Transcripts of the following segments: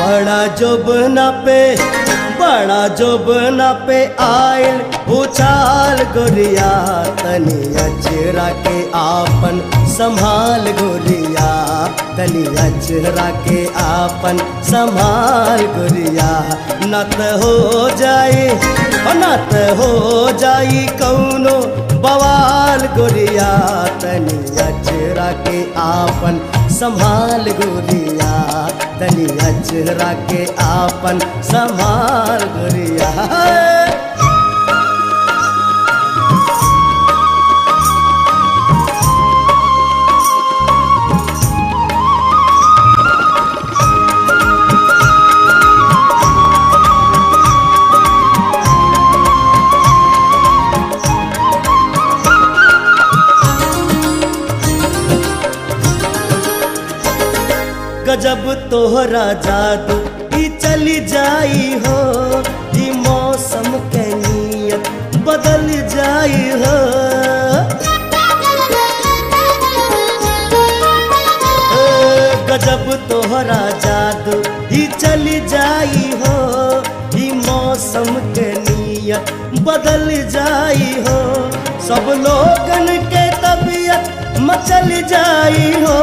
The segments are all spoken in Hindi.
बड़ा जोबना पे बड़ा जोबना पे आयल उछाल गोरिया, तनी अचरा के आपन संभाल गोरिया। तनी अचरा के आपन संभाल गोरिया। न त हो जाए न त हो जाई कौनो बवाल गोरिया। तनी अचरा के आपन संभाल गोरिया तनी अचरा के आपन संभाल गोरिया। गजब तोहरा जादू ई चली जाई हो ई मौसम के नियत बदल जाई हो। गजब तोहरा जादू ई चली जाई हो ई मौसम के नियत बदल जाई हो। सब लोगन के तबीयत मचल जाई हो,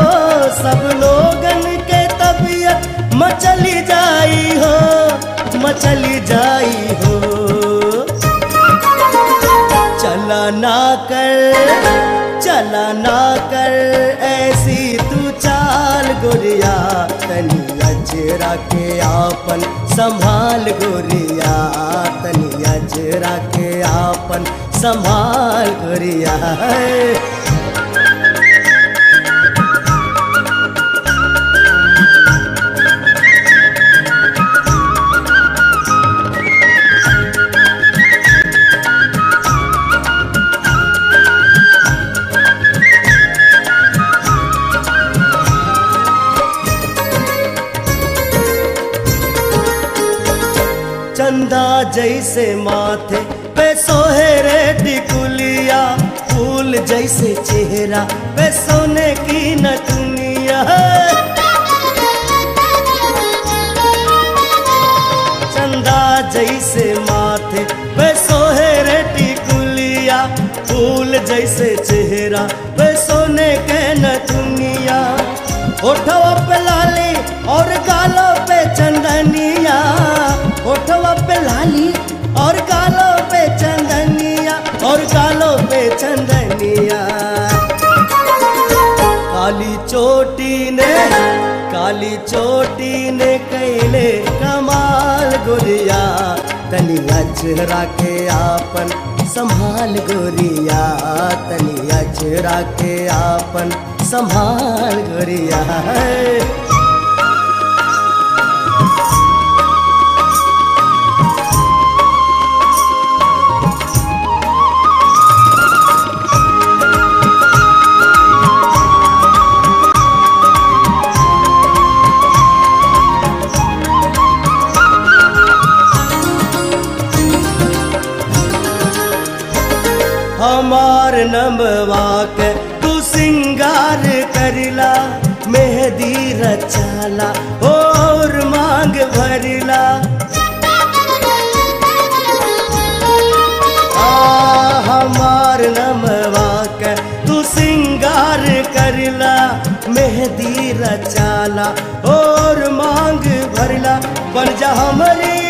सब लोगन के तबीयत मचली जाई हो, मचली जाई हो। चला ना कर, चला ना कर, ऐसी तू चाल गोरिया तनी अजरा के आपन संभाल गोरिया तनी अजरा के आपन संभाल गोरिया चंदा जैसे माथे पे सोहे रे टिकुलिया फूल जैसे चेहरा पे सोने की नटुनिया चंदा जैसे माथे पे सोहे रे टिकुलिया फूल जैसे चेहरा पे सोने के नटुनिया ओठवा पे गालों पे चंदनिया। काली चोटी ने, काली चोटी ने कैले कमाल गोरिया तनी अचरा के आपन संभाल गोरिया तनी अचरा के आपन संभाल गोरिया हमार नमवा के तू सिंगार करिला, मेहदी रचाला, और मांग भरिला। हमार नमवा के तू सिंगार करिला, मेहंदी रचाला, और मांग भरिला। बन जा हमारी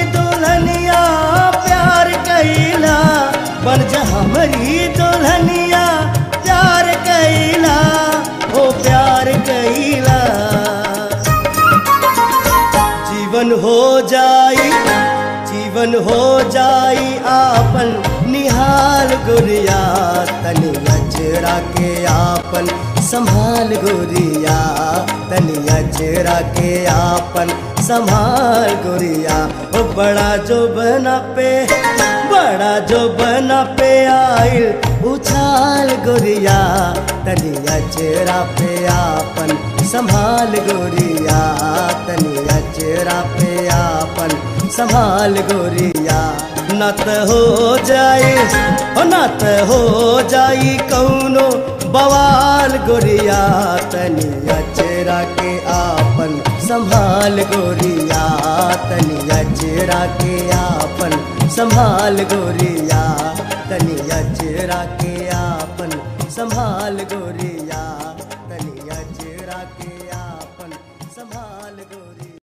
जीवन हो जाई, जीवन हो जाई आपन निहाल गुरिया तन अजरा के आपन संभाल गुरिया तन अजरा के आपन संभाल गुरिया। ओ बड़ा जो बना पे, बड़ा जो बना पे आइल उछाल गोरिया। तनिया अजरा पे आपन, संभाल गोरिया। तनिया अचरा पे आपन, संभाल गोरिया। न त हो जाई हो न हो जाई कौनो बवाल गोरिया। तनिया अचरा के आपन, संभाल गोरिया। तनिया अचरा के आपन, संभाल गोरिया। संभाल गोरिया